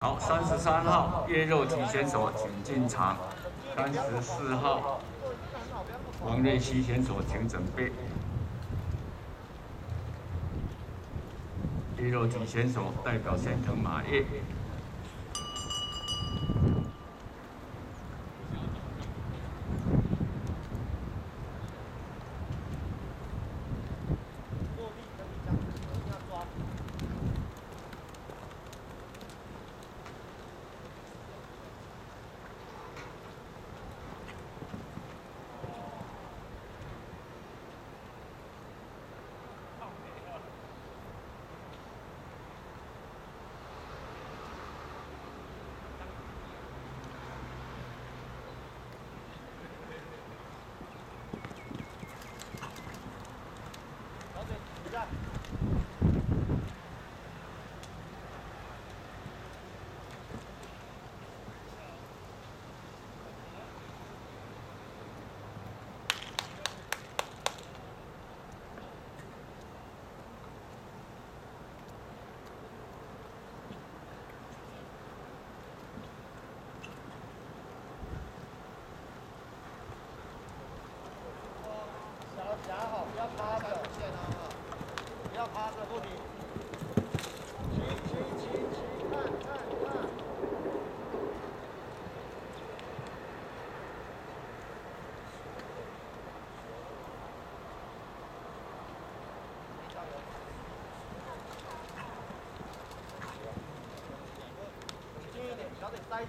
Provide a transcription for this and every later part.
好，三十三号叶肉体选手请进场，三十四号王瑞希选手请准备。叶肉体选手代表先腾马叶。夹好，不要趴着，谢安啊不要趴着，不停。起起起起，看看看。近一点，小点塞紧。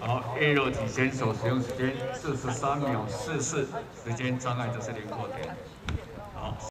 好，叶肉体选手使用时间四十三秒四四，时间障碍就是零过点。好。